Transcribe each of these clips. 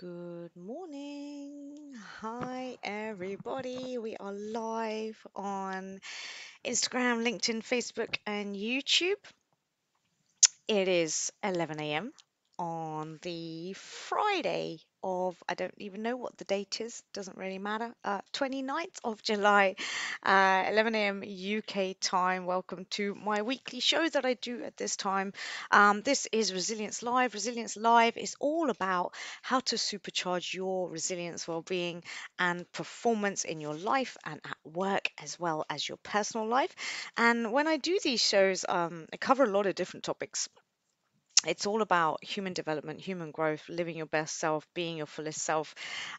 Good morning. Hi, everybody. We are live on Instagram, LinkedIn, Facebook, and YouTube. It is 11 a.m. on the Friday of, I don't even know what the date is, doesn't really matter, uh, 29th of July, uh, 11 a.m. UK time. Welcome to my weekly show that I do at this time. Um, this is Resilience Live. Resilience Live is all about how to supercharge your resilience, well being, and performance in your life and at work as well as your personal life. And when I do these shows, um, I cover a lot of different topics it's all about human development, human growth, living your best self, being your fullest self,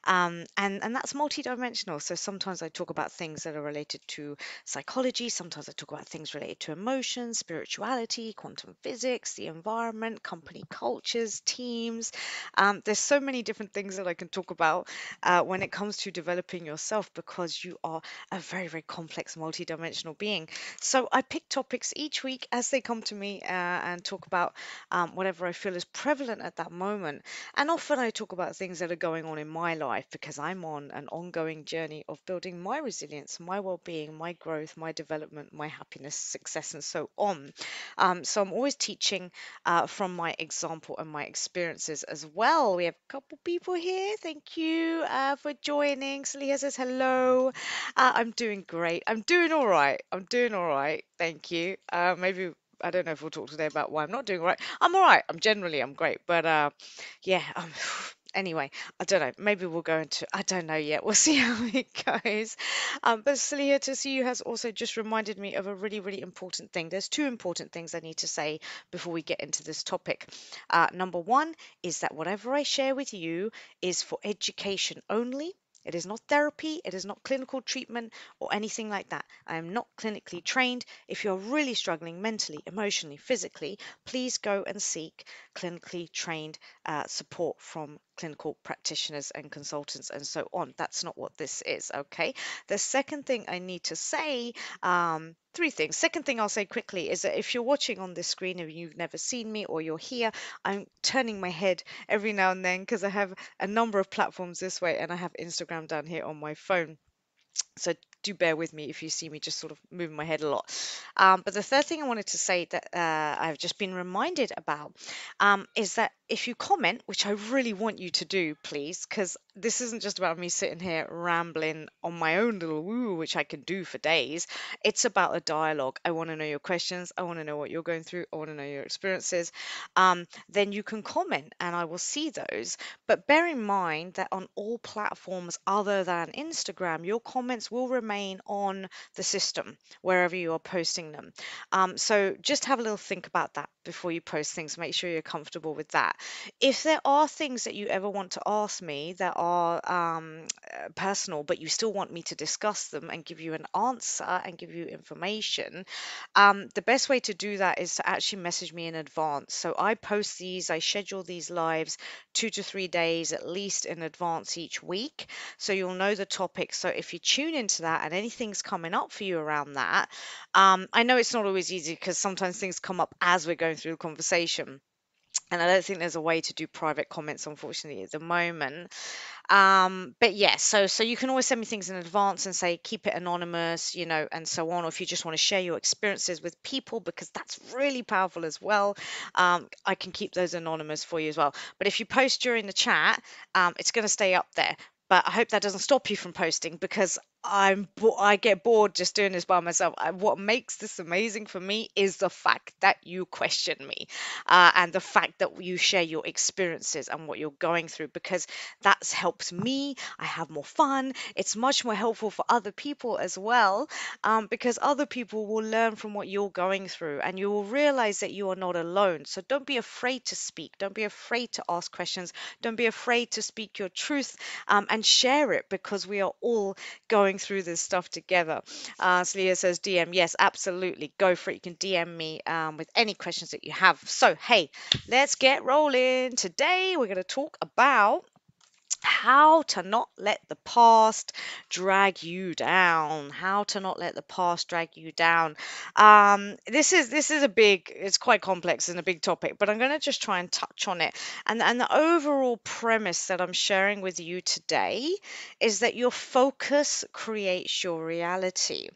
um, and and that's multidimensional. So sometimes I talk about things that are related to psychology. Sometimes I talk about things related to emotions, spirituality, quantum physics, the environment, company cultures, teams. Um, there's so many different things that I can talk about uh, when it comes to developing yourself because you are a very very complex, multidimensional being. So I pick topics each week as they come to me uh, and talk about um, whatever I feel is prevalent at that moment. And often I talk about things that are going on in my life because I'm on an ongoing journey of building my resilience, my well being, my growth, my development, my happiness, success, and so on. Um, so I'm always teaching uh, from my example and my experiences as well. We have a couple people here. Thank you uh, for joining. Saliha says hello. Uh, I'm doing great. I'm doing all right. I'm doing all right. Thank you. Uh, maybe I don't know if we'll talk today about why I'm not doing all right. I'm all right. I'm generally I'm great, but uh, yeah. Um, anyway, I don't know. Maybe we'll go into. I don't know yet. We'll see how it goes. Um, but Celia to see you has also just reminded me of a really really important thing. There's two important things I need to say before we get into this topic. Uh, number one is that whatever I share with you is for education only. It is not therapy, it is not clinical treatment or anything like that. I am not clinically trained. If you're really struggling mentally, emotionally, physically, please go and seek clinically trained uh, support from clinical practitioners and consultants and so on. That's not what this is, okay? The second thing I need to say, um, three things. Second thing I'll say quickly is that if you're watching on this screen and you've never seen me or you're here, I'm turning my head every now and then because I have a number of platforms this way and I have Instagram down here on my phone. So do bear with me if you see me just sort of moving my head a lot. Um, but the third thing I wanted to say that uh, I've just been reminded about um, is that if you comment, which I really want you to do, please, because this isn't just about me sitting here rambling on my own little woo, which I can do for days. It's about a dialogue. I want to know your questions. I want to know what you're going through. I want to know your experiences. Um, then you can comment and I will see those. But bear in mind that on all platforms other than Instagram, your comments will remain on the system wherever you are posting them. Um, so just have a little think about that before you post things. Make sure you're comfortable with that. If there are things that you ever want to ask me that are um, uh, personal, but you still want me to discuss them and give you an answer and give you information, um, the best way to do that is to actually message me in advance. So I post these, I schedule these lives two to three days at least in advance each week. So you'll know the topic. So if you tune into that and anything's coming up for you around that, um, I know it's not always easy because sometimes things come up as we're going through the conversation. And I don't think there's a way to do private comments, unfortunately, at the moment. Um, but yes, so so you can always send me things in advance and say keep it anonymous, you know, and so on. Or if you just want to share your experiences with people, because that's really powerful as well, um, I can keep those anonymous for you as well. But if you post during the chat, um, it's going to stay up there. But I hope that doesn't stop you from posting because I'm bo- I get bored just doing this by myself. I, what makes this amazing for me is the fact that you question me, uh, and the fact that you share your experiences and what you're going through because that helps me. I have more fun. It's much more helpful for other people as well, um, because other people will learn from what you're going through, and you will realize that you are not alone. So don't be afraid to speak. Don't be afraid to ask questions. Don't be afraid to speak your truth um, and share it because we are all going going through this stuff together. Uh, Celia says DM. Yes, absolutely. Go for it. You can DM me um, with any questions that you have. So, hey, let's get rolling. Today we're going to talk about how to not let the past drag you down how to not let the past drag you down. Um this is this is a big it's quite complex and a big topic but i'm going to just try and touch on it. And and the overall premise that i'm sharing with you today is that your focus creates your reality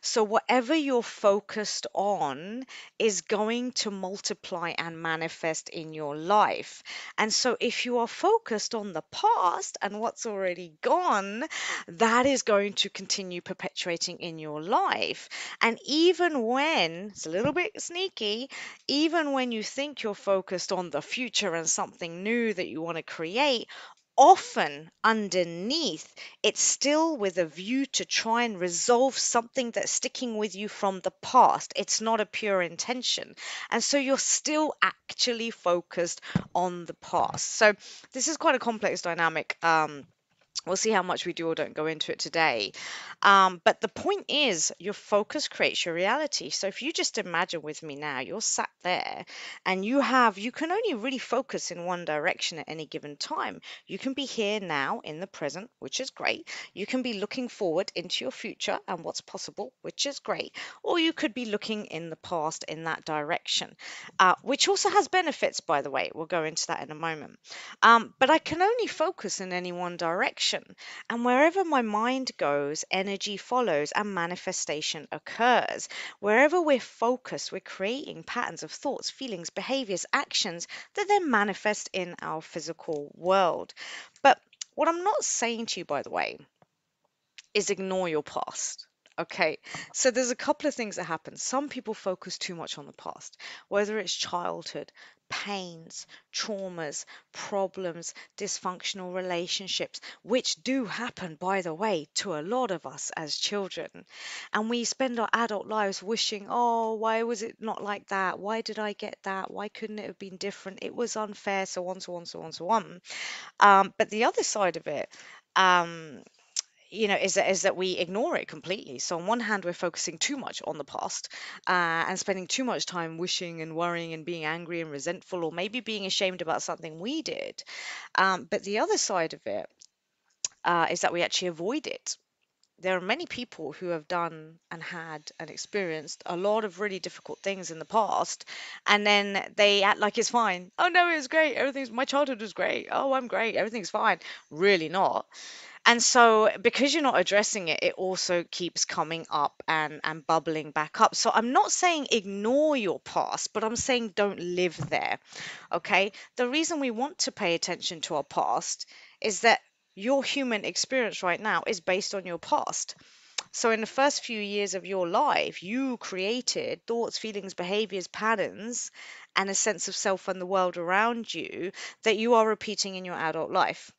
so, whatever you're focused on is going to multiply and manifest in your life. And so, if you are focused on the past and what's already gone, that is going to continue perpetuating in your life. And even when it's a little bit sneaky, even when you think you're focused on the future and something new that you want to create, often underneath it's still with a view to try and resolve something that's sticking with you from the past. It's not a pure intention. And so you're still actually focused on the past. So this is quite a complex dynamic. Um, We'll see how much we do or don't go into it today. Um, but the point is, your focus creates your reality. So if you just imagine with me now, you're sat there and you have, you can only really focus in one direction at any given time. You can be here now in the present, which is great. You can be looking forward into your future and what's possible, which is great. Or you could be looking in the past in that direction, uh, which also has benefits, by the way. We'll go into that in a moment. Um, but I can only focus in any one direction. And wherever my mind goes, energy follows and manifestation occurs. Wherever we're focused, we're creating patterns of thoughts, feelings, behaviors, actions that then manifest in our physical world. But what I'm not saying to you, by the way, is ignore your past. Okay, so there's a couple of things that happen. Some people focus too much on the past, whether it's childhood, pains, traumas, problems, dysfunctional relationships, which do happen, by the way, to a lot of us as children. And we spend our adult lives wishing, oh, why was it not like that? Why did I get that? Why couldn't it have been different? It was unfair, so on, so on, so on, so on. Um, but the other side of it, um, you know, is that is that we ignore it completely. So on one hand, we're focusing too much on the past uh, and spending too much time wishing and worrying and being angry and resentful, or maybe being ashamed about something we did. Um, but the other side of it uh, is that we actually avoid it. There are many people who have done and had and experienced a lot of really difficult things in the past, and then they act like it's fine. Oh no, it was great. Everything's my childhood was great. Oh, I'm great. Everything's fine. Really not. And so because you're not addressing it, it also keeps coming up and and bubbling back up. So I'm not saying ignore your past, but I'm saying don't live there. Okay? The reason we want to pay attention to our past is that your human experience right now is based on your past. So, in the first few years of your life, you created thoughts, feelings, behaviors, patterns, and a sense of self and the world around you that you are repeating in your adult life.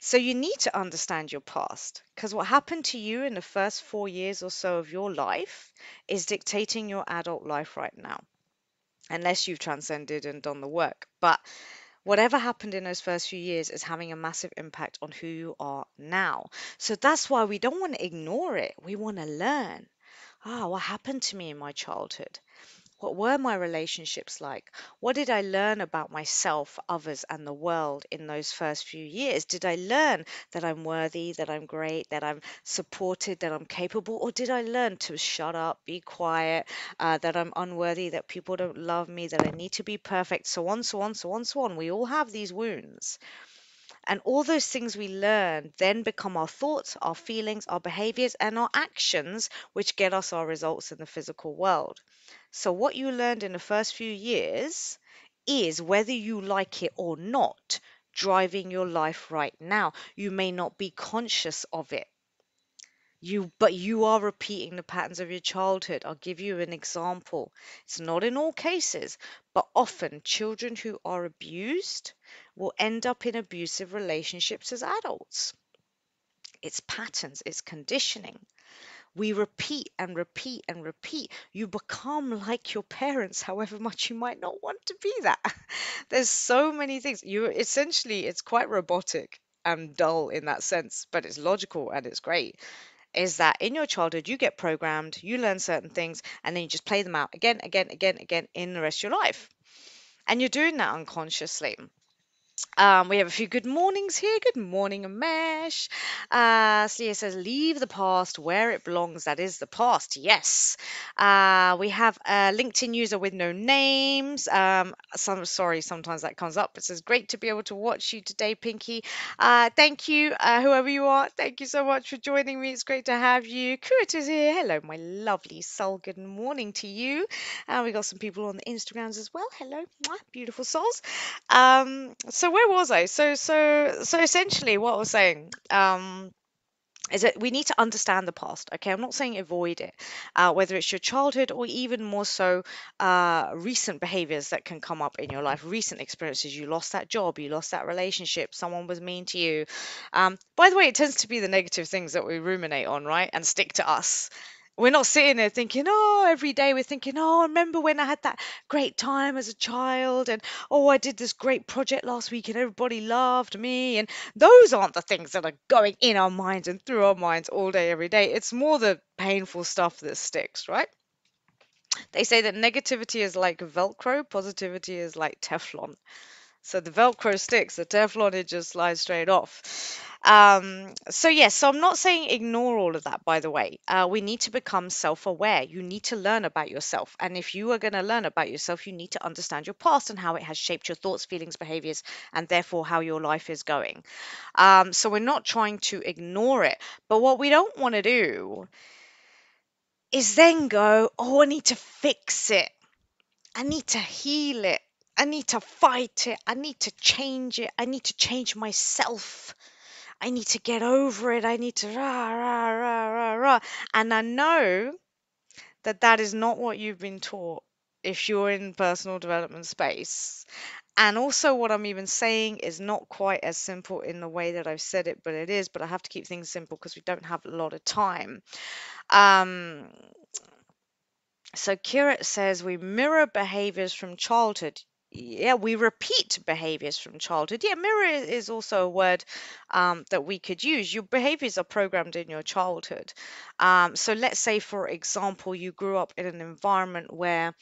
So you need to understand your past because what happened to you in the first four years or so of your life is dictating your adult life right now, unless you've transcended and done the work. But whatever happened in those first few years is having a massive impact on who you are now. So that's why we don't want to ignore it. We want to learn. Ah, what happened to me in my childhood? What were my relationships like? What did I learn about myself, others, and the world in those first few years? Did I learn that I'm worthy, that I'm great, that I'm supported, that I'm capable? Or did I learn to shut up, be quiet, uh, that I'm unworthy, that people don't love me, that I need to be perfect, so on, so on, so on, so on? We all have these wounds. And all those things we learn then become our thoughts, our feelings, our behaviors, and our actions, which get us our results in the physical world. So, what you learned in the first few years is whether you like it or not driving your life right now. You may not be conscious of it. You, but you are repeating the patterns of your childhood. I'll give you an example. It's not in all cases, but often children who are abused will end up in abusive relationships as adults. It's patterns, it's conditioning. We repeat and repeat and repeat. You become like your parents, however much you might not want to be that. There's so many things. You essentially, it's quite robotic and dull in that sense, but it's logical and it's great. Is that in your childhood you get programmed, you learn certain things, and then you just play them out again, again, again, again in the rest of your life. And you're doing that unconsciously. Um, we have a few good mornings here. Good morning, Mesh. Uh, Celia says, leave the past where it belongs. That is the past. Yes. Uh, we have a LinkedIn user with no names. Um, some sorry, sometimes that comes up. It says, great to be able to watch you today, Pinky. Uh, thank you, uh, whoever you are. Thank you so much for joining me. It's great to have you. Kurt is here. Hello, my lovely soul. Good morning to you. Uh, we got some people on the Instagrams as well. Hello, Mwah, beautiful souls. Um, so where was I? So so so essentially what I was saying um is that we need to understand the past. Okay, I'm not saying avoid it, uh, whether it's your childhood or even more so uh, recent behaviors that can come up in your life, recent experiences. You lost that job, you lost that relationship, someone was mean to you. Um, by the way, it tends to be the negative things that we ruminate on, right, and stick to us. We're not sitting there thinking, oh, every day we're thinking, oh, I remember when I had that great time as a child, and oh, I did this great project last week and everybody loved me. And those aren't the things that are going in our minds and through our minds all day, every day. It's more the painful stuff that sticks, right? They say that negativity is like Velcro, positivity is like Teflon. So the Velcro sticks, the Teflon it just slides straight off. Um, so yes, so I'm not saying ignore all of that, by the way. Uh, we need to become self-aware. You need to learn about yourself. And if you are going to learn about yourself, you need to understand your past and how it has shaped your thoughts, feelings, behaviors, and therefore how your life is going. Um, so we're not trying to ignore it. But what we don't want to do is then go, oh, I need to fix it. I need to heal it. I need to fight it. I need to change it. I need to change myself. I need to get over it. I need to rah, rah, rah, rah, rah. And I know that that is not what you've been taught if you're in personal development space. And also, what I'm even saying is not quite as simple in the way that I've said it, but it is. But I have to keep things simple because we don't have a lot of time. Um, so Kirat says we mirror behaviors from childhood. Yeah, we repeat behaviors from childhood. Yeah, mirror is also a word um, that we could use. Your behaviors are programmed in your childhood. Um, so let's say, for example, you grew up in an environment where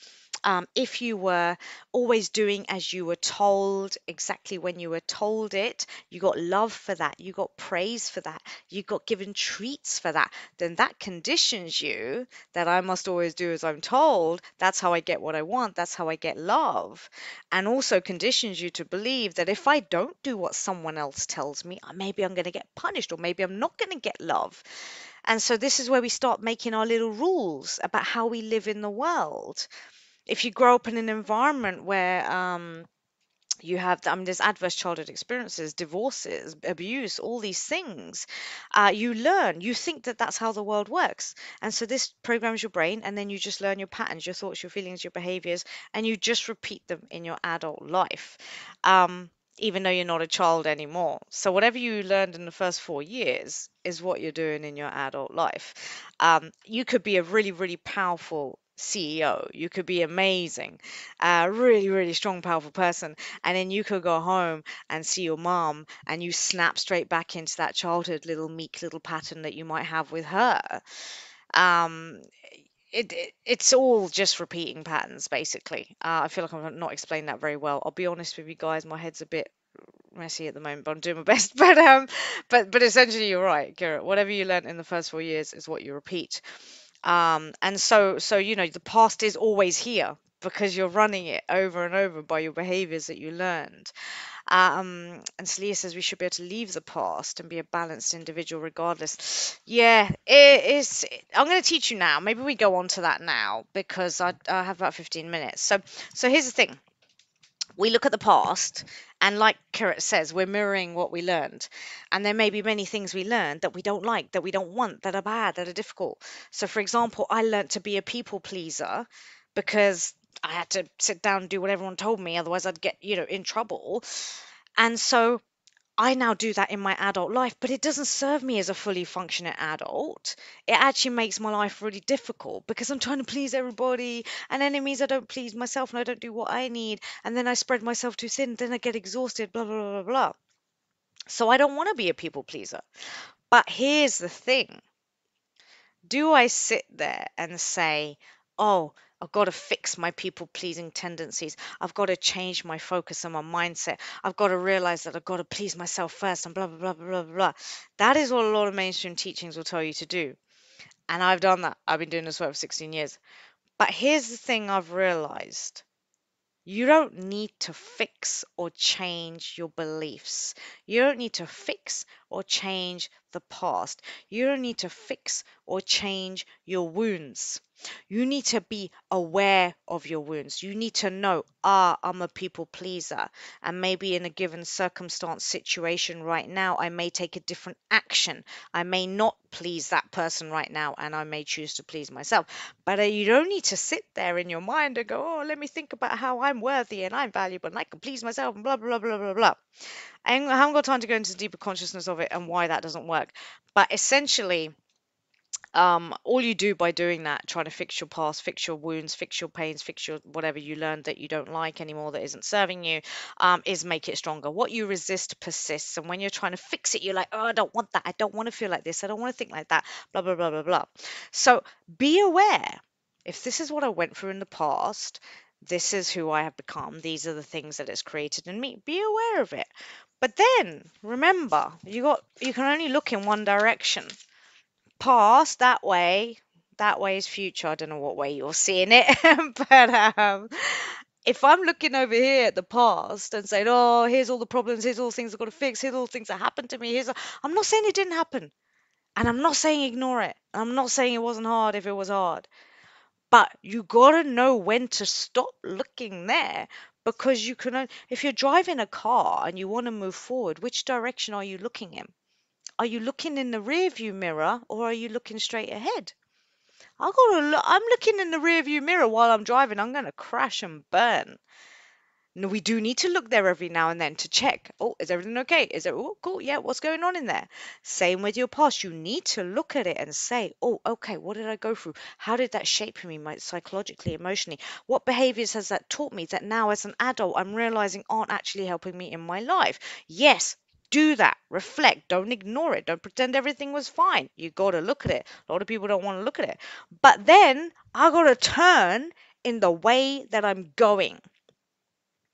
um, if you were always doing as you were told, exactly when you were told it, you got love for that, you got praise for that, you got given treats for that, then that conditions you that I must always do as I'm told. That's how I get what I want. That's how I get love. And also conditions you to believe that if I don't do what someone else tells me, uh, maybe I'm going to get punished or maybe I'm not going to get love. And so this is where we start making our little rules about how we live in the world. If you grow up in an environment where um, you have I mean there's adverse childhood experiences divorces abuse all these things uh, you learn you think that that's how the world works. And so this programs your brain and then you just learn your patterns your thoughts your feelings your behaviors and you just repeat them in your adult life um, even though you're not a child anymore. So whatever you learned in the first four years is what you're doing in your adult life. Um, you could be a really really powerful CEO. You could be amazing, a really, really strong, powerful person, and then you could go home and see your mom and you snap straight back into that childhood little meek little pattern that you might have with her um it, it it's all just repeating patterns basically uh, i feel like i'm not explaining that very well i'll be honest with you guys my head's a bit messy at the moment but i'm doing my best but um but but essentially you're right Kirat. whatever you learned in the first four years is what you repeat um and so so you know the past is always here because you're running it over and over by your behaviors that you learned um, and Celia says we should be able to leave the past and be a balanced individual regardless. Yeah, it is. I'm going to teach you now. Maybe we go on to that now because I, I have about 15 minutes. So, so here's the thing. We look at the past, and like Kirat says, we're mirroring what we learned. And there may be many things we learned that we don't like, that we don't want, that are bad, that are difficult. So, for example, I learned to be a people pleaser because I had to sit down and do what everyone told me, otherwise I'd get, you know, in trouble. And so I now do that in my adult life, but it doesn't serve me as a fully functioning adult. It actually makes my life really difficult because I'm trying to please everybody, and then it means I don't please myself and I don't do what I need, and then I spread myself too thin, then I get exhausted, blah, blah, blah, blah, blah. So I don't want to be a people pleaser. But here's the thing do I sit there and say, oh, I've got to fix my people pleasing tendencies. I've got to change my focus and my mindset. I've got to realize that I've got to please myself first and blah, blah, blah, blah, blah, blah. That is what a lot of mainstream teachings will tell you to do. And I've done that. I've been doing this work for 16 years. But here's the thing I've realized you don't need to fix or change your beliefs. You don't need to fix or change the past. You don't need to fix or change your wounds. You need to be aware of your wounds. You need to know, ah, I'm a people pleaser. And maybe in a given circumstance, situation right now, I may take a different action. I may not please that person right now, and I may choose to please myself. But uh, you don't need to sit there in your mind and go, oh, let me think about how I'm worthy and I'm valuable and I can please myself and blah, blah, blah, blah, blah. And I haven't got time to go into the deeper consciousness of it and why that doesn't work. But essentially, um, all you do by doing that, trying to fix your past, fix your wounds, fix your pains, fix your whatever you learned that you don't like anymore that isn't serving you, um, is make it stronger. What you resist persists. And when you're trying to fix it, you're like, oh, I don't want that. I don't want to feel like this. I don't want to think like that. Blah, blah, blah, blah, blah. So be aware. If this is what I went through in the past, this is who I have become. These are the things that it's created in me. Be aware of it. But then remember, you got you can only look in one direction past that way that way is future. I don't know what way you're seeing it but um if i'm looking over here at the past and saying oh here's all the problems here's all the things i've got to fix here's all the things that happened to me here's i'm not saying it didn't happen. And i'm not saying ignore it. I'm not saying it wasn't hard if it was hard. But you got to know when to stop looking there because you can if you're driving a car and you want to move forward which direction are you looking in are you looking in the rear view mirror or are you looking straight ahead? I gotta look, I'm looking in the rear view mirror while I'm driving. I'm gonna crash and burn. No, we do need to look there every now and then to check. Oh, is everything okay? Is it oh cool? Yeah, what's going on in there? Same with your past. You need to look at it and say, oh, okay, what did I go through? How did that shape me, my psychologically, emotionally? What behaviors has that taught me that now as an adult I'm realizing aren't actually helping me in my life? Yes, do that. Reflect. Don't ignore it. Don't pretend everything was fine. You got to look at it. A lot of people don't want to look at it. But then I got to turn in the way that I'm going.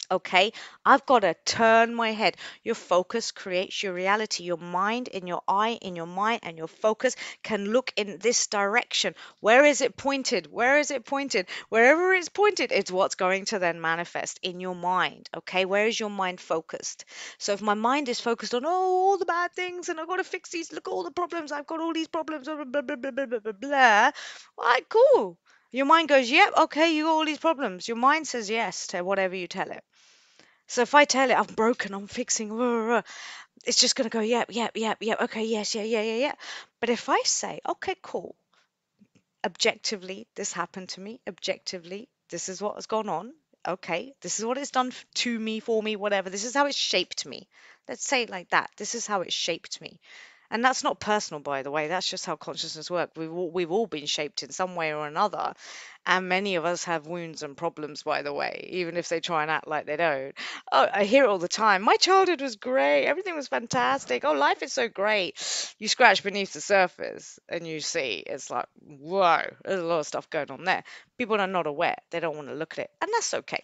Okay, I've got to turn my head. Your focus creates your reality. Your mind, in your eye, in your mind, and your focus can look in this direction. Where is it pointed? Where is it pointed? Wherever it's pointed, it's what's going to then manifest in your mind. Okay, where is your mind focused? So if my mind is focused on oh, all the bad things and I've got to fix these, look at all the problems, I've got all these problems, blah, blah, blah, blah, blah, blah, blah, blah. All right, cool. Your mind goes, yep, okay, you got all these problems. Your mind says yes to whatever you tell it. So if I tell it I'm broken, I'm fixing, it's just going to go, yep, yep, yep, yep, okay, yes, yeah, yeah, yeah, yeah. But if I say, okay, cool, objectively, this happened to me, objectively, this is what has gone on, okay, this is what it's done to me, for me, whatever, this is how it shaped me. Let's say it like that. This is how it shaped me. And that's not personal, by the way. That's just how consciousness works. We've all, we've all been shaped in some way or another. And many of us have wounds and problems, by the way, even if they try and act like they don't. Oh, I hear it all the time. My childhood was great. Everything was fantastic. Oh, life is so great. You scratch beneath the surface and you see it's like, whoa, there's a lot of stuff going on there. People are not aware. They don't want to look at it. And that's okay.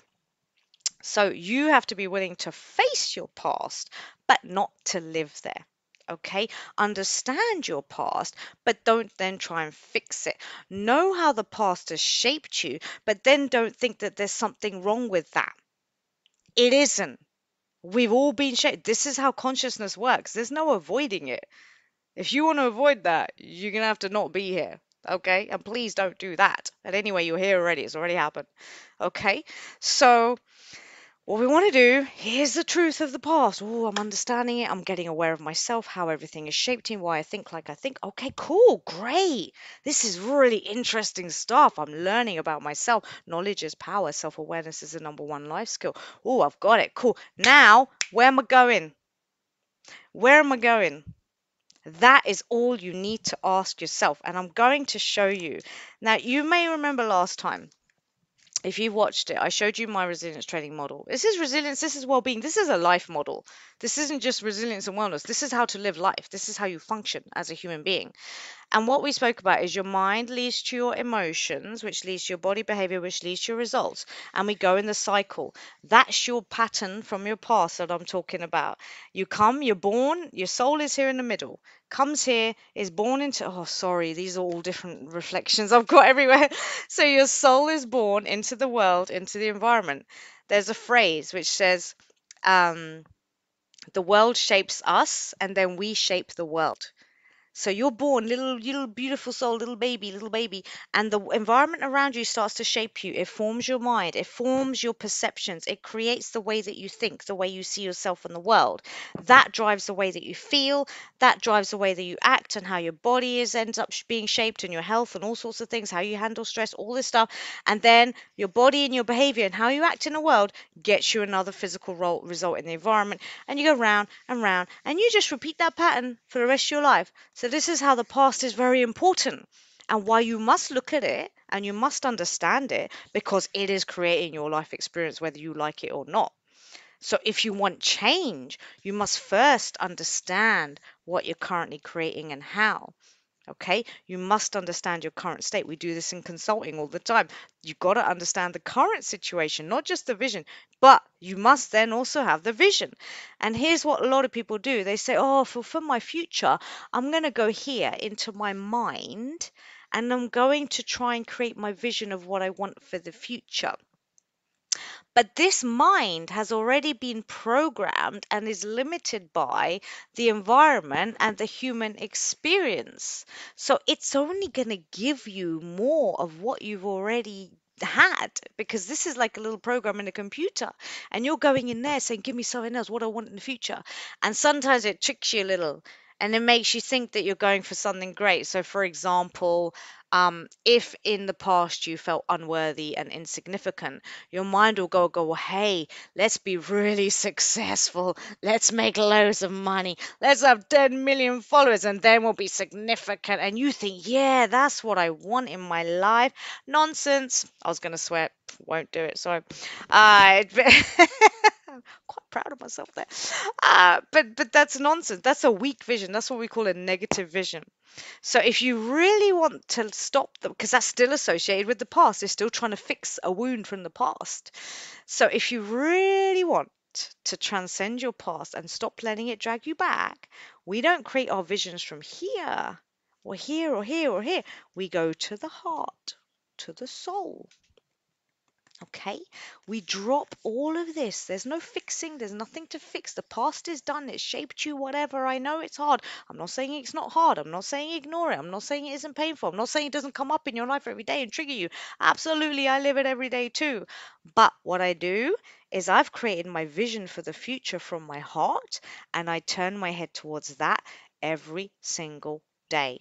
So you have to be willing to face your past, but not to live there okay? Understand your past, but don't then try and fix it. Know how the past has shaped you, but then don't think that there's something wrong with that. It isn't. We've all been shaped. This is how consciousness works. There's no avoiding it. If you want to avoid that, you're going to have to not be here. Okay? And please don't do that. And anyway, you're here already. It's already happened. Okay? So what we want to do, here's the truth of the past. Oh, I'm understanding it. I'm getting aware of myself, how everything is shaped in, why I think like I think. Okay, cool, great. This is really interesting stuff. I'm learning about myself. Knowledge is power. Self awareness is the number one life skill. Oh, I've got it. Cool. Now, where am I going? Where am I going? That is all you need to ask yourself. And I'm going to show you. Now, you may remember last time if you've watched it, I showed you my resilience training model. This is resilience, this is well being, this is a life model. This isn't just resilience and wellness. This is how to live life. This is how you function as a human being. And what we spoke about is your mind leads to your emotions, which leads to your body behavior, which leads to your results. And we go in the cycle. That's your pattern from your past that I'm talking about. You come, you're born, your soul is here in the middle, comes here, is born into. Oh, sorry, these are all different reflections I've got everywhere. So your soul is born into the world, into the environment. There's a phrase which says, um, the world shapes us and then we shape the world. So you're born, little, little beautiful soul, little baby, little baby, and the environment around you starts to shape you. It forms your mind, it forms your perceptions, it creates the way that you think, the way you see yourself in the world. That drives the way that you feel, that drives the way that you act, and how your body is ends up being shaped, and your health, and all sorts of things, how you handle stress, all this stuff, and then your body and your behavior and how you act in the world gets you another physical role, result in the environment, and you go round and round, and you just repeat that pattern for the rest of your life. So, this is how the past is very important and why you must look at it and you must understand it because it is creating your life experience, whether you like it or not. So, if you want change, you must first understand what you're currently creating and how. Okay, you must understand your current state. We do this in consulting all the time. You've got to understand the current situation, not just the vision, but you must then also have the vision. And here's what a lot of people do they say, Oh, for, for my future, I'm going to go here into my mind and I'm going to try and create my vision of what I want for the future. But this mind has already been programmed and is limited by the environment and the human experience. So it's only going to give you more of what you've already had because this is like a little program in a computer and you're going in there saying give me something else. What i want in the future. And sometimes it tricks you a little and it makes you think that you're going for something great so for example um, if in the past you felt unworthy and insignificant, your mind will go, go, hey, let's be really successful. Let's make loads of money. Let's have 10 million followers and then we'll be significant. And you think, yeah, that's what I want in my life. Nonsense. I was going to swear, won't do it. Sorry. Uh, quite proud of myself there. Uh, but but that's nonsense. That's a weak vision. That's what we call a negative vision. So if you really want to stop them, because that's still associated with the past, they're still trying to fix a wound from the past. So if you really want to transcend your past and stop letting it drag you back, we don't create our visions from here or here or here or here. We go to the heart, to the soul. Okay, we drop all of this. There's no fixing, there's nothing to fix. The past is done, it shaped you, whatever. I know it's hard. I'm not saying it's not hard. I'm not saying ignore it. I'm not saying it isn't painful. I'm not saying it doesn't come up in your life every day and trigger you. Absolutely, I live it every day too. But what I do is I've created my vision for the future from my heart and I turn my head towards that every single day.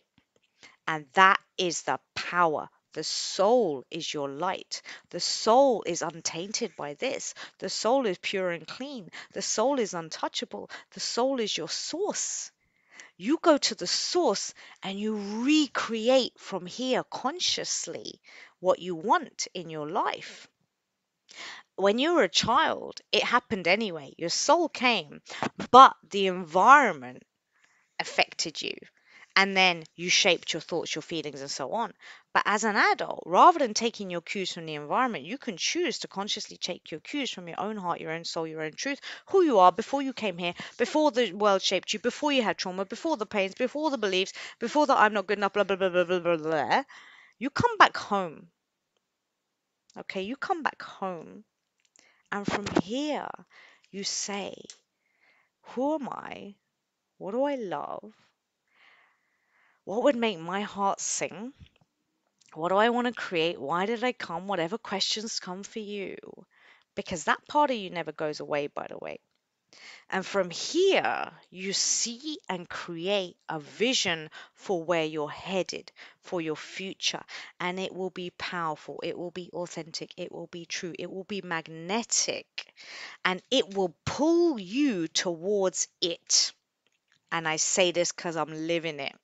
And that is the power the soul is your light. The soul is untainted by this. The soul is pure and clean. The soul is untouchable. The soul is your source. You go to the source and you recreate from here consciously what you want in your life. When you were a child, it happened anyway. Your soul came, but the environment affected you and then you shaped your thoughts, your feelings, and so on. But as an adult, rather than taking your cues from the environment, you can choose to consciously take your cues from your own heart, your own soul, your own truth, who you are before you came here, before the world shaped you, before you had trauma, before the pains, before the beliefs, before the I'm not good enough, blah, blah, blah, blah, blah, blah, blah. You come back home. Okay, you come back home. And from here, you say, Who am I? What do I love? What would make my heart sing? What do I want to create? Why did I come? Whatever questions come for you. Because that part of you never goes away, by the way. And from here, you see and create a vision for where you're headed, for your future. And it will be powerful, it will be authentic, it will be true, it will be magnetic, and it will pull you towards it. And I say this because I'm living it.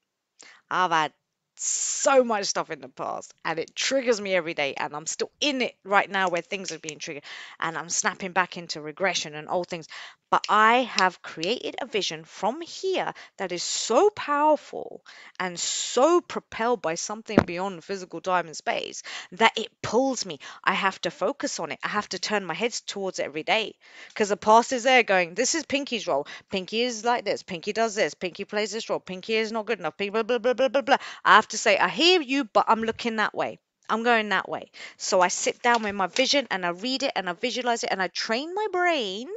I've had so much stuff in the past and it triggers me every day and I'm still in it right now where things are being triggered and I'm snapping back into regression and old things but I have created a vision from here that is so powerful and so propelled by something beyond physical time and space that it pulls me. I have to focus on it. I have to turn my head towards it every day because the past is there going, this is Pinky's role. Pinky is like this. Pinky does this. Pinky plays this role. Pinky is not good enough. Pinky blah, blah, blah, blah, blah, blah. I have to say, I hear you, but I'm looking that way. I'm going that way. So I sit down with my vision and I read it and I visualize it and I train my brain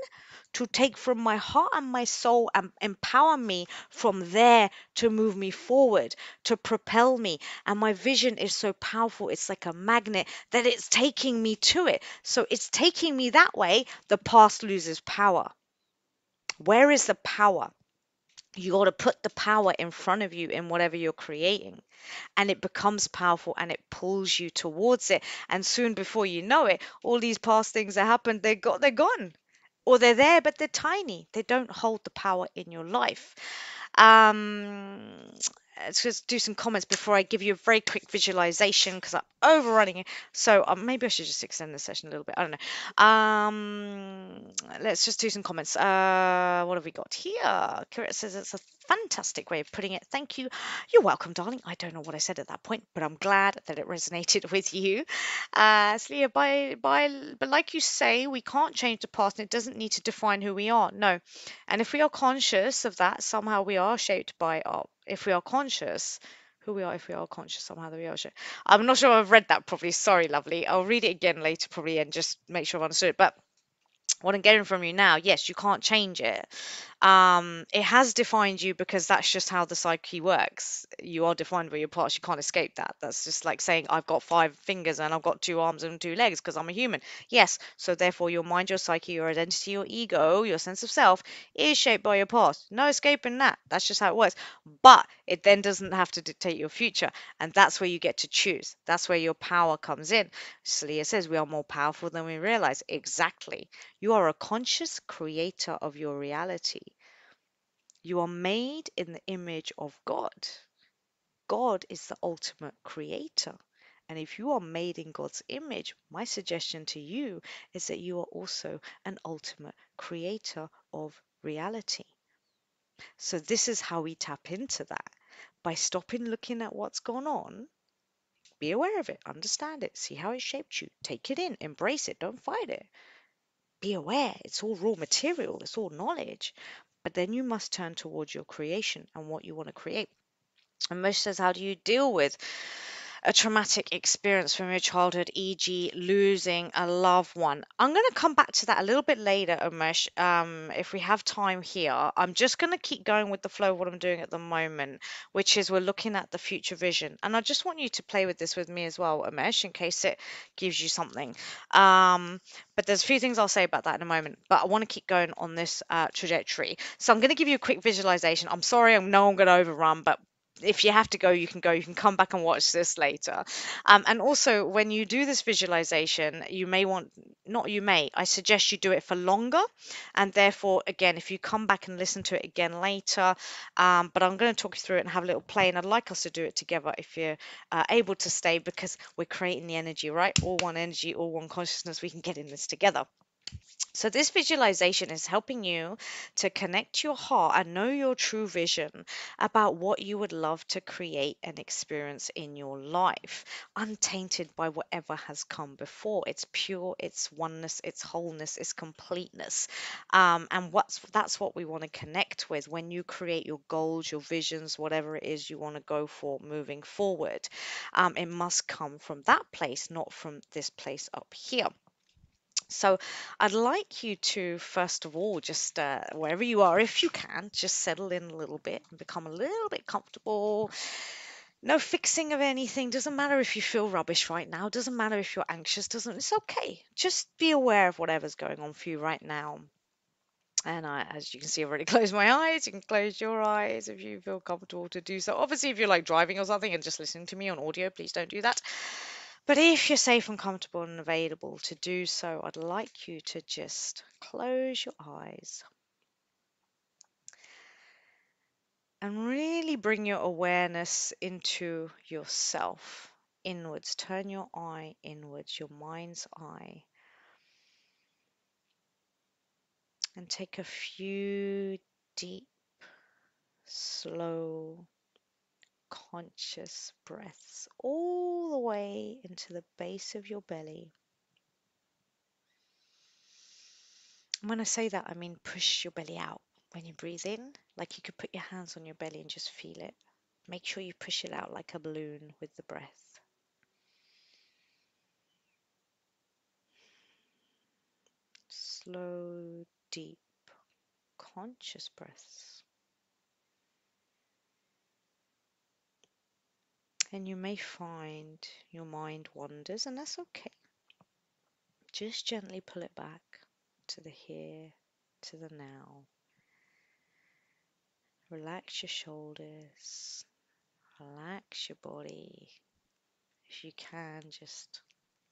to take from my heart and my soul and empower me from there to move me forward, to propel me. And my vision is so powerful, it's like a magnet that it's taking me to it. So it's taking me that way, the past loses power. Where is the power? You got to put the power in front of you in whatever you're creating and it becomes powerful and it pulls you towards it and soon before you know it all these past things that happened they got they're gone or they're there but they're tiny they don't hold the power in your life um let's just do some comments before I give you a very quick visualization because I'm overrunning it. So um, maybe I should just extend the session a little bit. I don't know. Um, let's just do some comments. Uh, what have we got here? Kira says it's a fantastic way of putting it. Thank you. You're welcome, darling. I don't know what I said at that point, but I'm glad that it resonated with you. Uh, Celia, by by, but like you say, we can't change the past, and it doesn't need to define who we are. No, and if we are conscious of that, somehow we are shaped by our if we are conscious, who we are if we are conscious somehow that we are shaped. I'm not sure I've read that properly. Sorry, lovely. I'll read it again later probably and just make sure I've understood. But what I'm getting from you now, yes, you can't change it. Um, it has defined you because that's just how the psyche works. You are defined by your past. You can't escape that. That's just like saying I've got five fingers and I've got two arms and two legs because I'm a human. Yes, so therefore your mind, your psyche, your identity, your ego, your sense of self is shaped by your past. No escaping that. That's just how it works. But it then doesn't have to dictate your future, and that's where you get to choose. That's where your power comes in. Celia says we are more powerful than we realize. Exactly. You are a conscious creator of your reality. You are made in the image of God. God is the ultimate creator. And if you are made in God's image, my suggestion to you is that you are also an ultimate creator of reality. So, this is how we tap into that by stopping looking at what's gone on. Be aware of it, understand it, see how it shaped you, take it in, embrace it, don't fight it. Be aware, it's all raw material, it's all knowledge. But then you must turn towards your creation and what you want to create. And Mosh says, How do you deal with a traumatic experience from your childhood, e.g., losing a loved one. I'm going to come back to that a little bit later, Umesh, um, if we have time here. I'm just going to keep going with the flow of what I'm doing at the moment, which is we're looking at the future vision. And I just want you to play with this with me as well, Umesh, in case it gives you something. Um, but there's a few things I'll say about that in a moment. But I want to keep going on this uh, trajectory. So I'm going to give you a quick visualization. I'm sorry, I know I'm going to overrun, but if you have to go, you can go. You can come back and watch this later. Um, and also, when you do this visualization, you may want, not you may, I suggest you do it for longer. And therefore, again, if you come back and listen to it again later, um, but I'm going to talk you through it and have a little play. And I'd like us to do it together if you're uh, able to stay because we're creating the energy, right? All one energy, all one consciousness. We can get in this together. So, this visualization is helping you to connect your heart and know your true vision about what you would love to create and experience in your life, untainted by whatever has come before. It's pure, it's oneness, it's wholeness, it's completeness. Um, and what's that's what we want to connect with when you create your goals, your visions, whatever it is you want to go for moving forward. Um, it must come from that place, not from this place up here. So I'd like you to, first of all, just uh, wherever you are, if you can, just settle in a little bit and become a little bit comfortable. No fixing of anything. Doesn't matter if you feel rubbish right now. Doesn't matter if you're anxious. Doesn't. It's okay. Just be aware of whatever's going on for you right now. And I, as you can see, I've already closed my eyes. You can close your eyes if you feel comfortable to do so. Obviously, if you're like driving or something and just listening to me on audio, please don't do that. But if you're safe and comfortable and available to do so, I'd like you to just close your eyes and really bring your awareness into yourself, inwards. Turn your eye inwards, your mind's eye. And take a few deep, slow, conscious breaths all the way into the base of your belly. And when I say that, I mean push your belly out when you breathe in. Like you could put your hands on your belly and just feel it. Make sure you push it out like a balloon with the breath. Slow, deep, conscious breaths. And you may find your mind wanders, and that's okay. Just gently pull it back to the here, to the now. Relax your shoulders, relax your body. If you can, just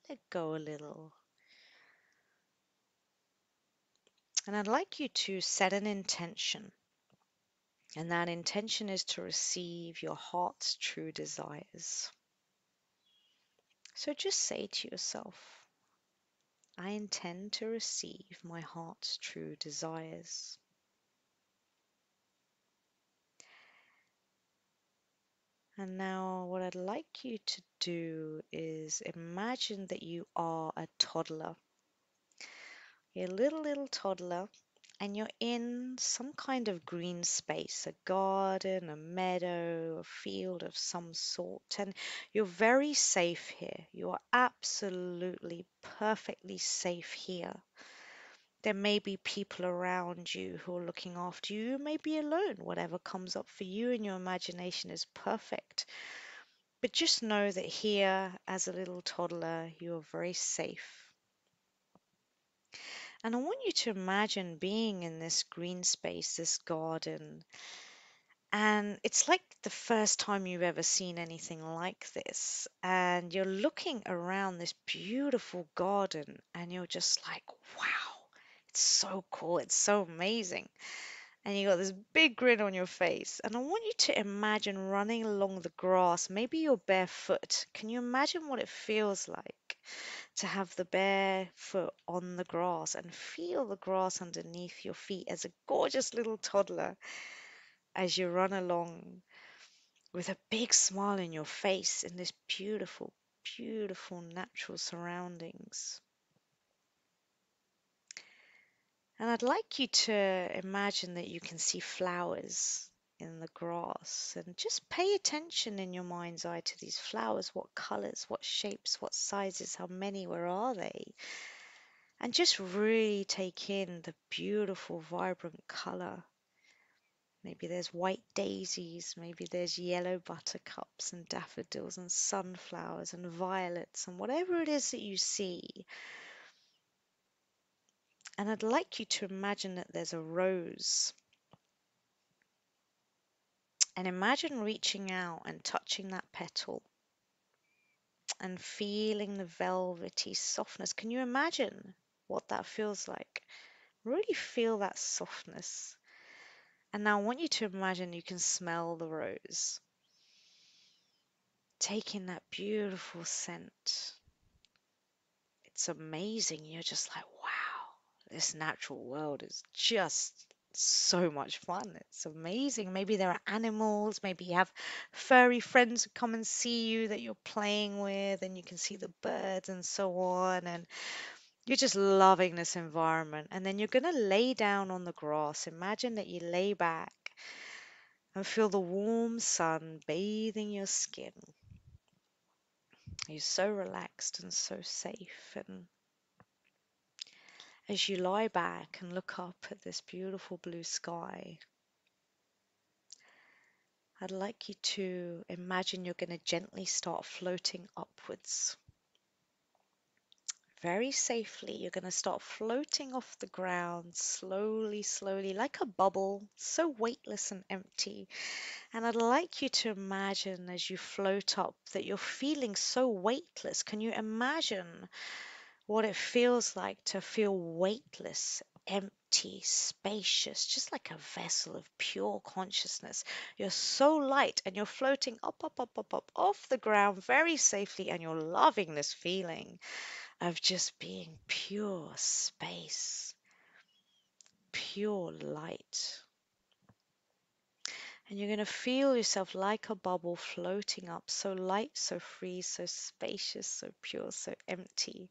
let go a little. And I'd like you to set an intention. And that intention is to receive your heart's true desires. So just say to yourself, I intend to receive my heart's true desires. And now, what I'd like you to do is imagine that you are a toddler. You're a little, little toddler, and you're in some kind of green space a garden, a meadow, a field of some sort. And you're very safe here. You are absolutely, perfectly safe here. There may be people around you who are looking after you. You may be alone. Whatever comes up for you in your imagination is perfect. But just know that here, as a little toddler, you are very safe. And I want you to imagine being in this green space, this garden. And it's like the first time you've ever seen anything like this. And you're looking around this beautiful garden and you're just like, wow, it's so cool. It's so amazing. And you got this big grin on your face. And I want you to imagine running along the grass, maybe you're barefoot. Can you imagine what it feels like to have the bare foot on the grass and feel the grass underneath your feet as a gorgeous little toddler as you run along with a big smile in your face in this beautiful, beautiful natural surroundings? And I'd like you to imagine that you can see flowers in the grass and just pay attention in your mind's eye to these flowers. What colors, what shapes, what sizes, how many, where are they? And just really take in the beautiful, vibrant color. Maybe there's white daisies, maybe there's yellow buttercups and daffodils and sunflowers and violets and whatever it is that you see. And I'd like you to imagine that there's a rose. And imagine reaching out and touching that petal and feeling the velvety softness. Can you imagine what that feels like? Really feel that softness. And now I want you to imagine you can smell the rose. Taking that beautiful scent. It's amazing. You're just like, this natural world is just so much fun. It's amazing. Maybe there are animals, maybe you have furry friends who come and see you that you're playing with, and you can see the birds and so on. And you're just loving this environment. And then you're going to lay down on the grass. Imagine that you lay back and feel the warm sun bathing your skin. You're so relaxed and so safe. And as you lie back and look up at this beautiful blue sky, I'd like you to imagine you're going to gently start floating upwards. Very safely, you're going to start floating off the ground slowly, slowly, like a bubble, so weightless and empty. And I'd like you to imagine as you float up that you're feeling so weightless. Can you imagine what it feels like to feel weightless, empty, spacious, just like a vessel of pure consciousness? You're so light and you're floating up, up, up, up, up off the ground very safely, and you're loving this feeling of just being pure space. pure light. And you're going to feel yourself like a bubble floating up, so light, so free, so spacious, so pure, so empty.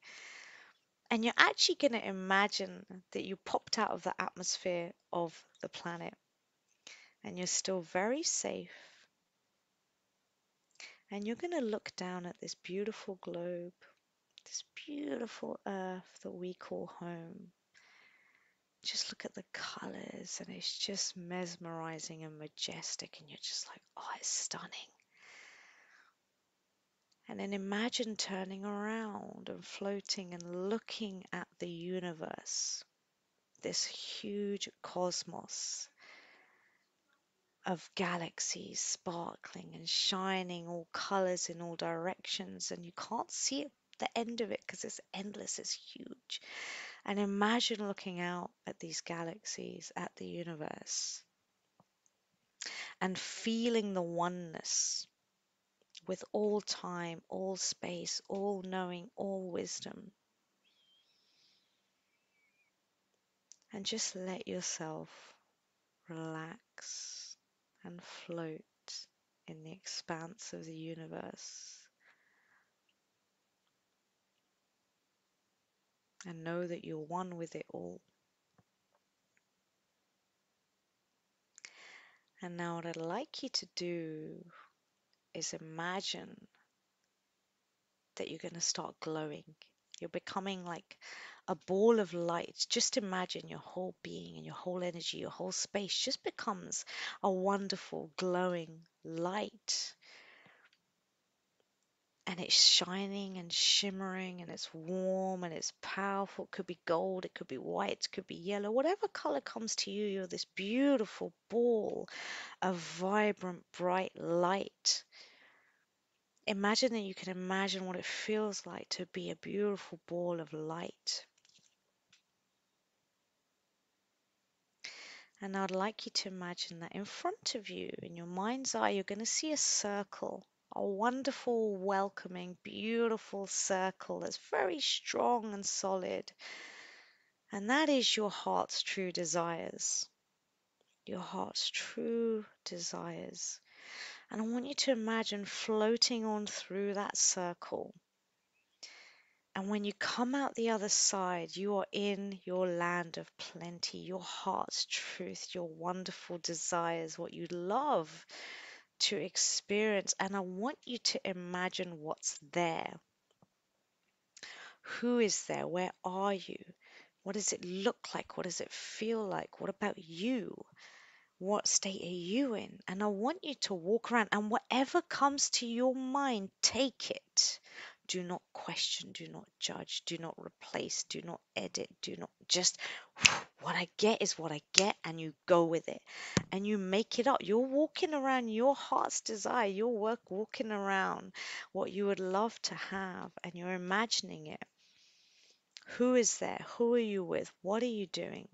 And you're actually going to imagine that you popped out of the atmosphere of the planet and you're still very safe. And you're going to look down at this beautiful globe, this beautiful earth that we call home. Just look at the colors, and it's just mesmerizing and majestic, and you're just like, oh, it's stunning. And then imagine turning around and floating and looking at the universe, this huge cosmos of galaxies sparkling and shining, all colors in all directions, and you can't see it, the end of it because it's endless, it's huge. And imagine looking out at these galaxies, at the universe, and feeling the oneness with all time, all space, all knowing, all wisdom. And just let yourself relax and float in the expanse of the universe. And know that you're one with it all. And now, what I'd like you to do is imagine that you're going to start glowing. You're becoming like a ball of light. Just imagine your whole being and your whole energy, your whole space just becomes a wonderful glowing light. And it's shining and shimmering and it's warm and it's powerful. It could be gold, it could be white, it could be yellow. Whatever color comes to you, you're this beautiful ball of vibrant, bright light. Imagine that you can imagine what it feels like to be a beautiful ball of light. And I'd like you to imagine that in front of you, in your mind's eye, you're going to see a circle, a wonderful, welcoming, beautiful circle that's very strong and solid. And that is your heart's true desires. Your heart's true desires. And I want you to imagine floating on through that circle and when you come out the other side, you are in your land of plenty, your heart's truth, your wonderful desires, what you love to experience. And I want you to imagine what's there. Who is there? Where are you? What does it look like? What does it feel like? What about you? What state are you in? And I want you to walk around and whatever comes to your mind, take it. Do not question, do not judge, do not replace, do not edit, do not just what I get is what I get, and you go with it and you make it up. You're walking around your heart's desire, you're work walking around what you would love to have, and you're imagining it. Who is there? Who are you with? What are you doing?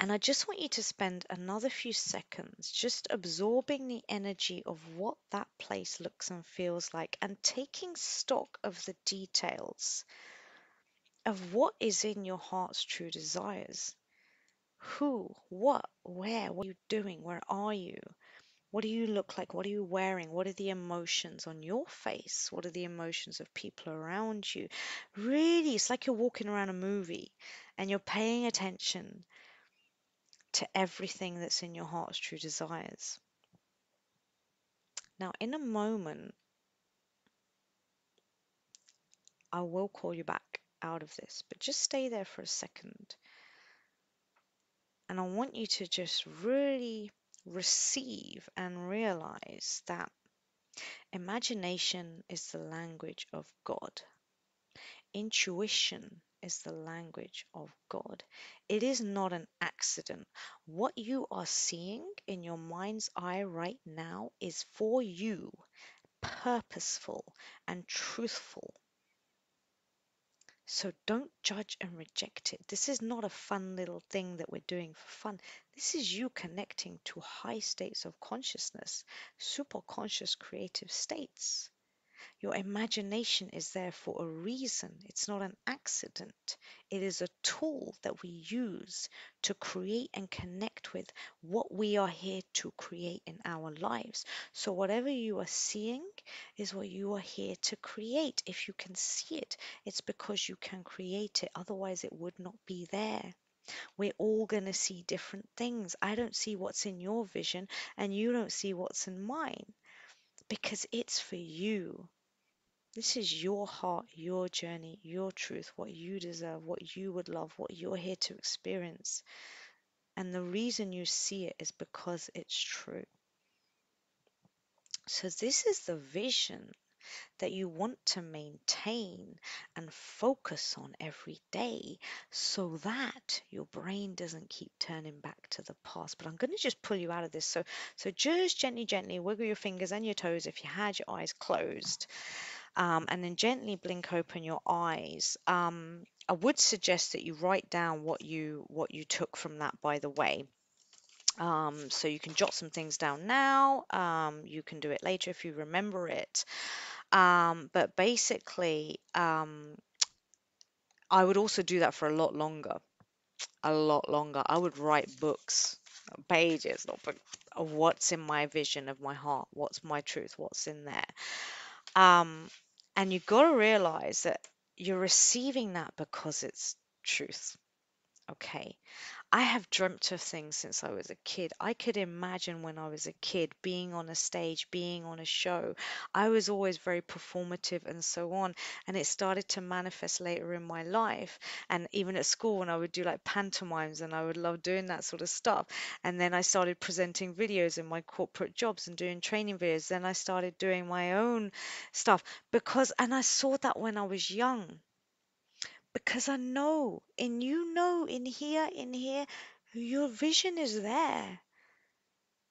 And I just want you to spend another few seconds just absorbing the energy of what that place looks and feels like and taking stock of the details of what is in your heart's true desires. Who, what, where, what are you doing? Where are you? What do you look like? What are you wearing? What are the emotions on your face? What are the emotions of people around you? Really, it's like you're walking around a movie and you're paying attention to everything that's in your heart's true desires. Now, in a moment, I will call you back out of this, but just stay there for a second. And I want you to just really receive and realize that imagination is the language of God. Intuition is the language of God. It is not an accident. What you are seeing in your mind's eye right now is for you, purposeful and truthful. So don't judge and reject it. This is not a fun little thing that we're doing for fun. This is you connecting to high states of consciousness, super conscious creative states. Your imagination is there for a reason. It's not an accident. It is a tool that we use to create and connect with what we are here to create in our lives. So, whatever you are seeing is what you are here to create. If you can see it, it's because you can create it. Otherwise, it would not be there. We're all going to see different things. I don't see what's in your vision, and you don't see what's in mine because it's for you. This is your heart, your journey, your truth, what you deserve, what you would love, what you're here to experience. And the reason you see it is because it's true. So, this is the vision that you want to maintain and focus on every day so that your brain doesn't keep turning back to the past. But I'm going to just pull you out of this. So, so just gently, gently wiggle your fingers and your toes if you had your eyes closed um, and then gently blink open your eyes. Um, I would suggest that you write down what you what you took from that. By the way, um, so you can jot some things down now. Um, you can do it later if you remember it. Um, but basically, um, I would also do that for a lot longer. A lot longer. I would write books, pages, of what's in my vision of my heart, what's my truth, what's in there. Um, and you've got to realize that you're receiving that because it's truth. Okay. I have dreamt of things since I was a kid. I could imagine when I was a kid being on a stage, being on a show. I was always very performative and so on. And it started to manifest later in my life. And even at school, when I would do like pantomimes and I would love doing that sort of stuff. And then I started presenting videos in my corporate jobs and doing training videos. Then I started doing my own stuff because, and I saw that when I was young because I know, and you know, in here, in here, your vision is there.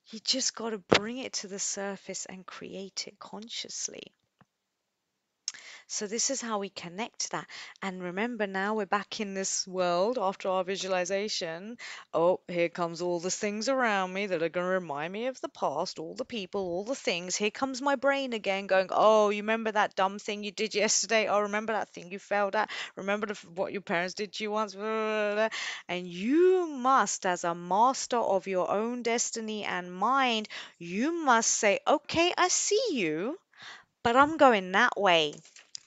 You just got to bring it to the surface and create it consciously. So this is how we connect that. And remember now we're back in this world after our visualization. Oh, here comes all the things around me that are going to remind me of the past, all the people, all the things. Here comes my brain again going, "Oh, you remember that dumb thing you did yesterday? Oh, remember that thing you failed at? Remember the, what your parents did to you once?" And you must as a master of your own destiny and mind, you must say, "Okay, I see you, but I'm going that way."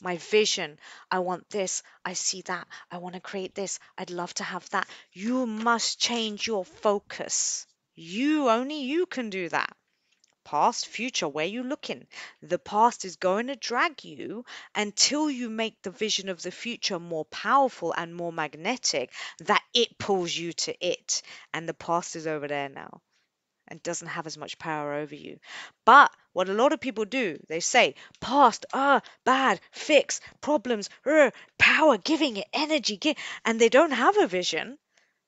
My vision. I want this. I see that. I want to create this. I'd love to have that. You must change your focus. You, only you can do that. Past, future, where you looking? The past is going to drag you until you make the vision of the future more powerful and more magnetic that it pulls you to it. And the past is over there now and doesn't have as much power over you. But what a lot of people do, they say, past, ah, bad, fix, problems, er, power, giving it energy, give, and they don't have a vision.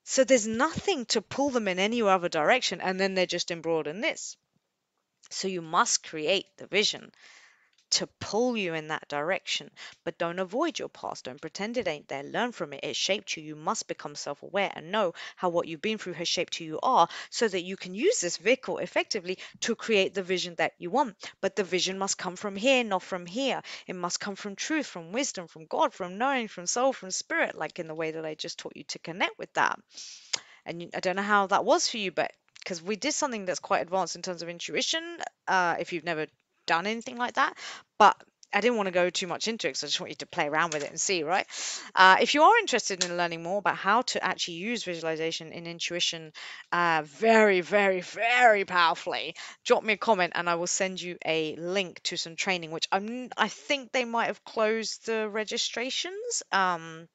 So there's nothing to pull them in any other direction, and then they're just embroiled in this. So you must create the vision to pull you in that direction. But don't avoid your past. Don't pretend it ain't there. Learn from it. It shaped you. You must become self aware and know how what you've been through has shaped who you are so that you can use this vehicle effectively to create the vision that you want. But the vision must come from here, not from here. It must come from truth, from wisdom, from God, from knowing, from soul, from spirit, like in the way that I just taught you to connect with that. And I don't know how that was for you, but because we did something that's quite advanced in terms of intuition. Uh, if you've never done anything like that. But I didn't want to go too much into it because I just want you to play around with it and see, right? Uh, if you are interested in learning more about how to actually use visualization in intuition uh, very, very, very powerfully, drop me a comment and I will send you a link to some training, which I'm, I think they might have closed the registrations. Um,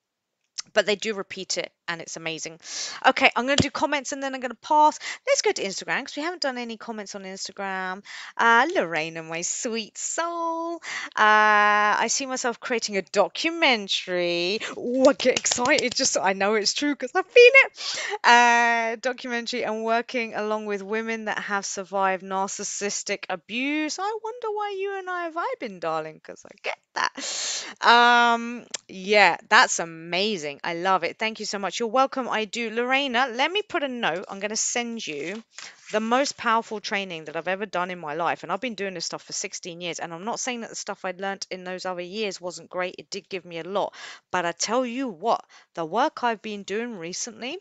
but they do repeat it and it's amazing. Okay, I'm going to do comments and then I'm going to pass. Let's go to Instagram because we haven't done any comments on Instagram. Uh, Lorraine and my sweet soul. Uh, I see myself creating a documentary. Oh, I get excited just so I know it's true because I've seen it. Uh, documentary and working along with women that have survived narcissistic abuse. I wonder why you and I are vibing, darling, because I get that. Um, yeah, that's amazing. I love it. Thank you so much. You're welcome. I do. Lorena, let me put a note. I'm going to send you the most powerful training that I've ever done in my life. And I've been doing this stuff for 16 years. And I'm not saying that the stuff I'd learnt in those other years wasn't great. It did give me a lot. But I tell you what, the work I've been doing recently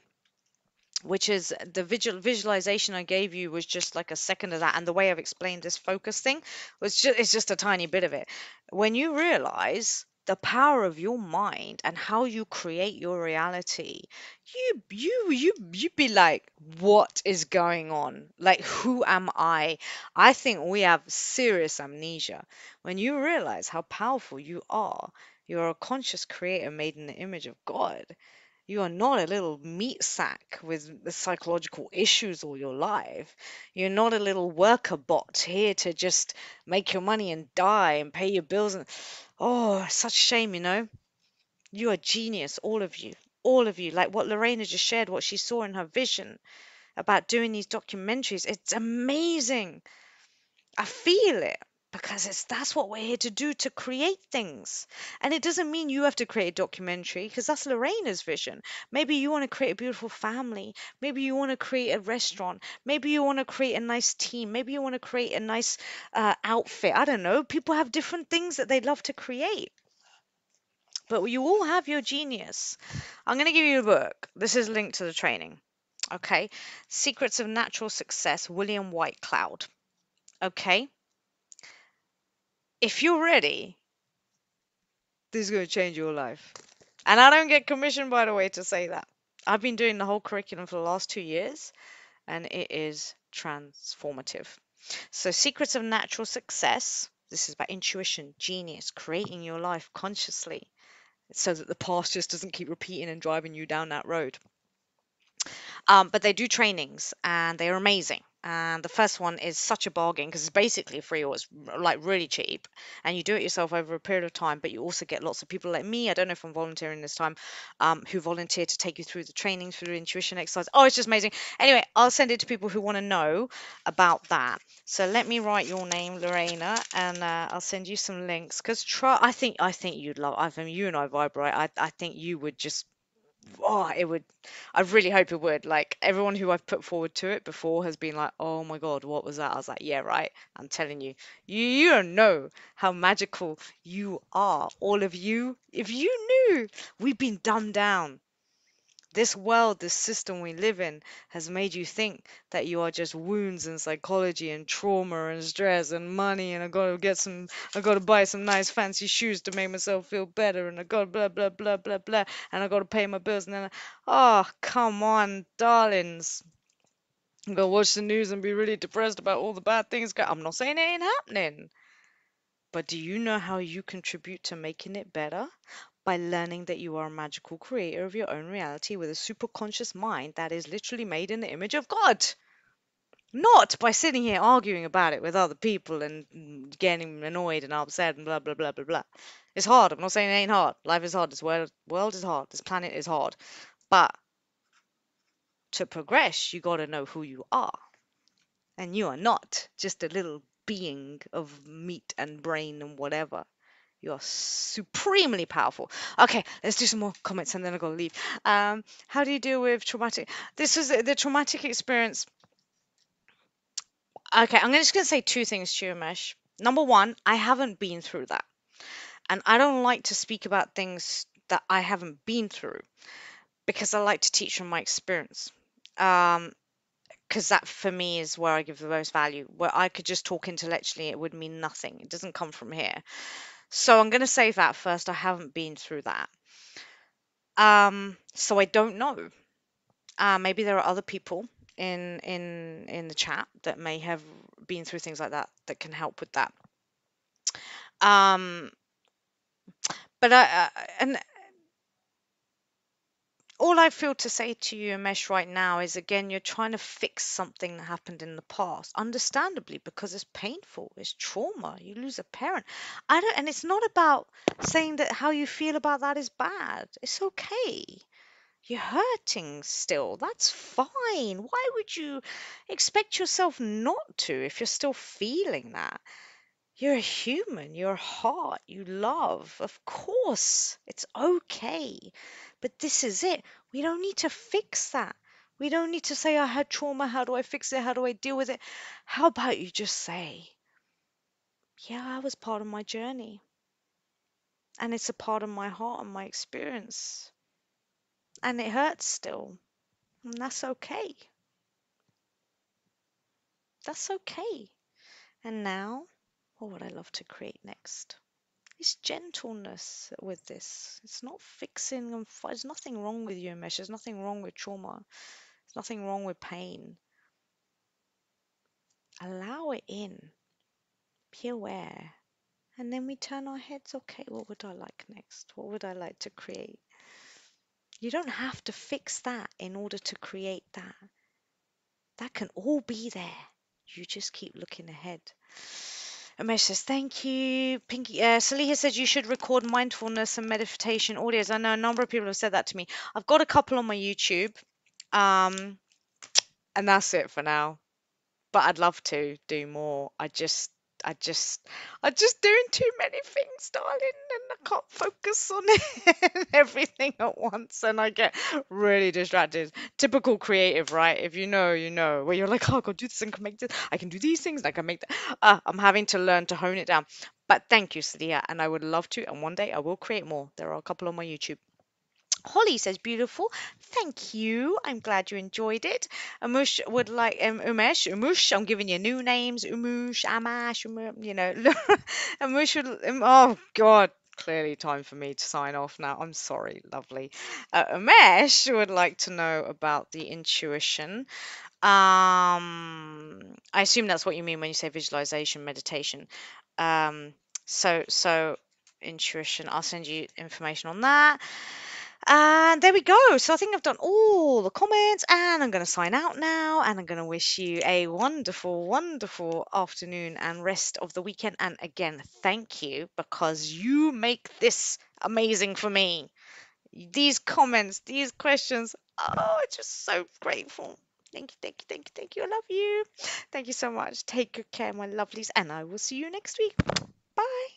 which is the visual visualization I gave you was just like a second of that, and the way I've explained this focus thing was just it's just a tiny bit of it. When you realize the power of your mind and how you create your reality, you you you you'd be like, what is going on? Like, who am I? I think we have serious amnesia. When you realize how powerful you are, you're a conscious creator made in the image of God. You are not a little meat sack with the psychological issues all your life. You're not a little worker bot here to just make your money and die and pay your bills. And oh, such shame, you know. You are genius, all of you, all of you. Like what Lorena just shared, what she saw in her vision about doing these documentaries. It's amazing. I feel it because it's that's what we're here to do to create things. And it doesn't mean you have to create a documentary because that's Lorena's vision. Maybe you want to create a beautiful family. Maybe you want to create a restaurant. Maybe you want to create a nice team. Maybe you want to create a nice uh, outfit. I don't know. People have different things that they'd love to create. But you all have your genius. I'm going to give you a book. This is linked to the training. Okay. Secrets of Natural Success, William Whitecloud Okay if you're ready, this is going to change your life. And I don't get commission, by the way, to say that. I've been doing the whole curriculum for the last two years, and it is transformative. So, Secrets of Natural Success this is about intuition, genius, creating your life consciously so that the past just doesn't keep repeating and driving you down that road. Um, but they do trainings and they're amazing. And the first one is such a bargain because it's basically free or it's like really cheap. And you do it yourself over a period of time, but you also get lots of people like me. I don't know if I'm volunteering this time, um, who volunteer to take you through the training, through the intuition exercise. Oh, it's just amazing. Anyway, I'll send it to people who want to know about that. So let me write your name, Lorena, and uh, I'll send you some links. Because try, I think I think you'd love. I think you and I right. I I think you would just oh, it would. I really hope it would. Like everyone who I've put forward to it before has been like, "Oh my God, what was that?" I was like, "Yeah, right. I'm telling you, you you don't know how magical you are. All of you. If you knew, we've been dumbed down. This world, this system we live in, has made you think that you are just wounds and psychology and trauma and stress and money and I gotta get some, I gotta buy some nice fancy shoes to make myself feel better and I gotta blah blah blah blah blah and I gotta pay my bills and then, I, oh come on, darlings. I'm gonna watch the news and be really depressed about all the bad things. I'm not saying it ain't happening. But do you know how you contribute to making it better? By learning that you are a magical creator of your own reality with a super conscious mind that is literally made in the image of God. Not by sitting here arguing about it with other people and mm, getting annoyed and upset and blah blah blah blah blah. It's hard. I'm not saying it ain't hard. Life is hard. This world world is hard. This planet is hard. But to progress, you got to know who you are. And you are not just a little being of meat and brain and whatever. You are supremely powerful. Okay, let's do some more comments and then I'll go leave. Um, how do you deal with traumatic? This was the traumatic experience. Okay, I'm just going to say two things to you, Mesh. Number one, I haven't been through that. And I don't like to speak about things that I haven't been through because I like to teach from my experience. Um, because that for me is where I give the most value. Where I could just talk intellectually, it would mean nothing. It doesn't come from here. So I'm going to say that first. I haven't been through that. Um, so I don't know. Uh, maybe there are other people in in in the chat that may have been through things like that that can help with that. Um, but I, uh, and all I feel to say to you, Amesh, right now is again, you're trying to fix something that happened in the past, understandably, because it's painful, it's trauma. You lose a parent. I don't, and it's not about saying that how you feel about that is bad. It's okay. You're hurting still. That's fine. Why would you expect yourself not to if you're still feeling that? You're a human, you're a heart, you love. Of course, it's okay. But this is it. We don't need to fix that. We don't need to say, oh, I had trauma. How do I fix it? How do I deal with it? How about you just say, Yeah, I was part of my journey. And it's a part of my heart and my experience. And it hurts still. And that's okay. That's okay. And now, what would I love to create next? Is gentleness with this. It's not fixing and there's nothing wrong with you, Umesh. There's nothing wrong with trauma. There's nothing wrong with pain. Allow it in. Be aware. And then we turn our heads, okay, what would I like next? What would I like to create? You don't have to fix that in order to create that. That can all be there. You just keep looking ahead. Umesh says, thank you. Pinky, uh, Saliha says you should record mindfulness and meditation audios. I know a number of people have said that to me. I've got a couple on my YouTube. Um, and that's it for now. But I'd love to do more. I just I just I'm just doing too many things, darling, and I can't focus on everything at once and I get really distracted. Typical creative, right? If you know, you know, where you're like, oh, I can do this and can make this, I can do these things, I can make that. Uh, I'm having to learn to hone it down. But thank you, Sadia, and I would love to, and one day I will create more. There are a couple on my YouTube. Holly says beautiful. Thank you. I'm glad you enjoyed it. Umush would like um, Umesh, Umush. I'm giving you new names. Umush, Amash. Um, you know, Umush would. Um, oh God. Clearly, time for me to sign off now. I'm sorry, lovely. Uh, Umesh would like to know about the intuition. Um, I assume that's what you mean when you say visualization, meditation. Um, so, so intuition. I'll send you information on that. And there we go. So I think I've done all the comments and I'm going to sign out now and I'm going to wish you a wonderful, wonderful afternoon and rest of the weekend. And again, thank you because you make this amazing for me. These comments, these questions, oh, I'm just so grateful. Thank you, thank you, thank you, thank you. I love you. Thank you so much. Take good care, my lovelies, and I will see you next week. Bye.